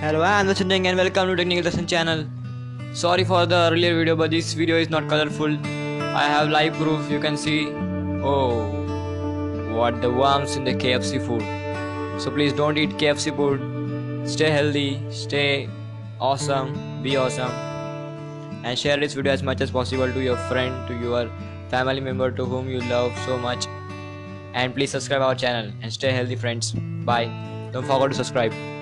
Hello, I'm the and welcome to Technical Lesson channel. Sorry for the earlier video, but this video is not colorful. I have live proof. You can see. Oh, what the worms in the KFC food. So please don't eat KFC food. Stay healthy. Stay awesome. Be awesome. And share this video as much as possible to your friend, to your family member, to whom you love so much. And please subscribe our channel and stay healthy, friends. Bye. Don't forget to subscribe.